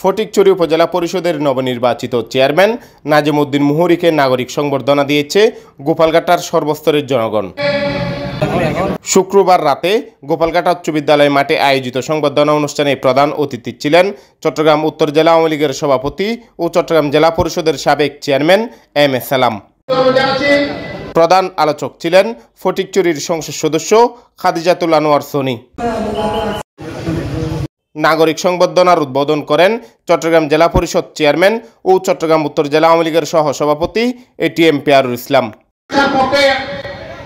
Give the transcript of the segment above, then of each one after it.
ফটিকছড়ি উপজেলা পরিষদের নবনির্বাচিত চেয়ারম্যান নাজিমউদ্দিন মুহুরীকে নাগরিক সংবর্ধনা দিয়েছে গোপালঘাটার সর্বস্তরের জনগণ। শুক্রবার রাতে গোপালঘাটা উচ্চ বিদ্যালয় মাঠে আয়োজিত সংবর্ধনা অনুষ্ঠানে প্রধান অতিথি ছিলেন চট্টগ্রাম উত্তর জেলা আওয়ামী লীগের সভাপতি ও চট্টগ্রাম জেলা পরিষদের সাবেক চেয়ারম্যান এম এ সালাম। প্রধান আলোচক ছিলেন ফটিকচুরির সংসদ সদস্য খাদিজাতুল আনোয়ার সোনি। নাগরিক সংবর্ধনার উদ্বোধন করেন চট্টগ্রাম জেলা পরিষদ চেয়ারম্যান ও চট্টগ্রাম উত্তর জেলা আওয়ামী লীগের সহ সভাপতি এটিএম পেয়ারুল ইসলাম।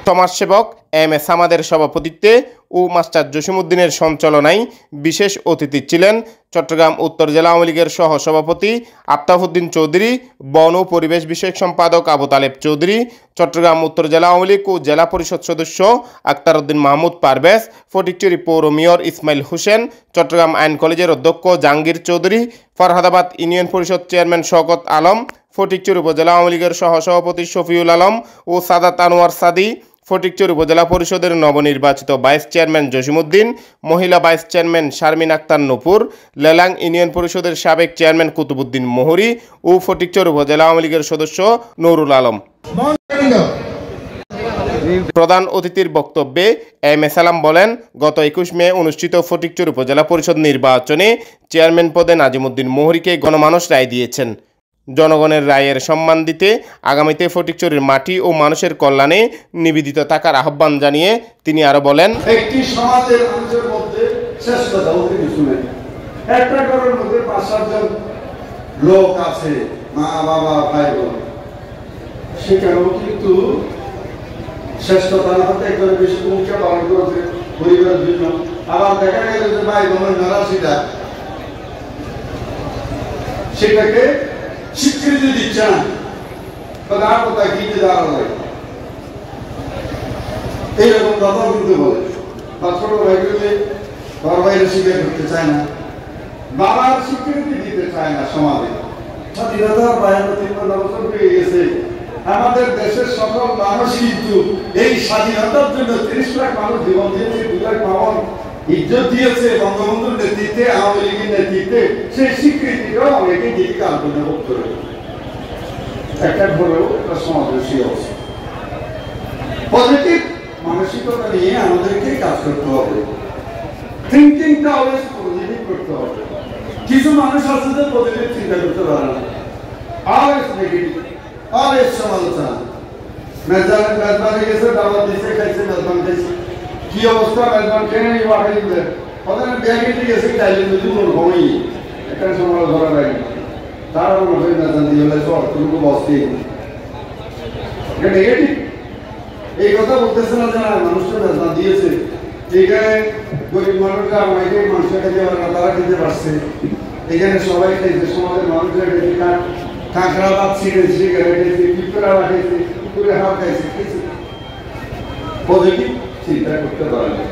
সমাজসেবক এম এস সামাদের সভাপতিত্বে ও মাস্টার জসিমুদ্দিনের সঞ্চালনায় বিশেষ অতিথি ছিলেন চট্টগ্রাম উত্তর জেলা আওয়ামী লীগের সহ সভাপতি আফতাবউদ্দিন চৌধুরী, বন ও পরিবেশ বিষয়ক সম্পাদক আবু তালেব চৌধুরী, চট্টগ্রাম উত্তর জেলা আওয়ামী লীগ ও জেলা পরিষদ সদস্য আক্তার উদ্দিন মাহমুদ পারভেজ, ফটিকচুরি পৌর মেয়র ইসমাইল হোসেন, চট্টগ্রাম আইন কলেজের অধ্যক্ষ জাহাঙ্গীর চৌধুরী, ফরহাদাবাদ ইউনিয়ন পরিষদ চেয়ারম্যান শওকত আলম, ফটিকচুর উপজেলা আওয়ামী লীগের সহসভাপতি শফিউল আলম ও সাদাত আনোয়ার সাদি ফটিকচুর উপজেলা পরিষদের নবনির্বাচিত ভাইস চেয়ারম্যান জসিমুদ্দিন মহিলা vice chairman Sharmin Akter Nupur, Lelang union পরিষদের সাবেক চেয়ারম্যান কুতুবুদ্দিন মোহরি ও ফটিকচুর উপজেলা আওয়ামী লীগের সদস্য নুরুল আলম। প্রধান অতিথির বক্তব্যে এম এ সালাম বলেন, গত একুশ মে অনুষ্ঠিত ফটিকচুর উপজেলা পরিষদ নির্বাচনে চেয়ারম্যান পদে নাজিমুদ্দিন মোহরিকে গণমানুষ রায় দিয়েছেন। জনগণের রায়ের সম্মান দিতে আগামীতে ফটিকচুরির মাটি ও মানুষের কল্যাণে নিবেদিত থাকার আহ্বান জানিয়ে তিনি আরও বলেন, একটি সমাজের মানুষের মধ্যে একটা ঘরের মধ্যে পাঁচ সাতজন লোক আছে, মা, বাবা, ভাই, বোন। কিন্তু শ্রেষ্ঠতা না হতে বেশি ভূমিকা পালন পরিবারের জন্য। আবার দেখা গেল যে ভাই বোনের নারাজিটা সেটাকে স্বীকৃতি দিচ্ছে না। কোথায় গিয়ে দাঁড়ানো এইরকম কথাও কিন্তু বলে। বা ছোট ভাইগুলি বড় ভাইয়ের স্বীকার করতে চায় না। বাবার স্বীকৃতি দিতে চায় না সমাজে। আমাদের দেশের সকল মানুষ কিন্তু এই স্বাধীনতার জন্য তিরিশ লাখ মানুষ জীবন দিয়েছে, দু লাখ পাওয়ার ইজ্জত দিয়েছে, বঙ্গবন্ধুর নেতৃত্বে, আওয়ামী লীগের নেতৃত্বে। সেই স্বীকৃতিটাও অনেকে জীবিকা আন্দোলন ভোগ করে একটা হলেও একটা সমাবেশী অবস্থা পজিটিভ মানসিকতা নিয়ে আমাদেরকে কাজ করতে হবে। থিঙ্কিংটা অলওয়েজ পজিটিভ করতে হবে। কিছু মানুষ আছে যে পজিটিভ চিন্তা করতে পারে না। অলওয়েজ নেগেটিভ অলওয়েজ সমালোচনা। মেজবান গেছে, দাওয়াত দিছে, খাইছে মেজবান খাইছে। কি অবস্থা? মেজবান খেয়ে নেই পাঠাই গেছে চাইলে যদি মোর হই একটা সমালোচনা হলে সব তুমি বসতে এটা নেগেটিভ এই কথা বলতেছে না যারা মানুষটা বেদনা দিয়েছে। এখানে গরিব মানুষরা আমাকে খেতে পারে তারা খেতে পারছে। এখানে সবাই খাইছে সমাজের মানুষরা খেতে কাঁকড়া ভাত ছিঁড়েছে সেখানে খাইছে পিঁপড়া খাইছে কুকুরে হাত খাইছে খাইছে পজিটিভ চিন্তা করতে পারে না।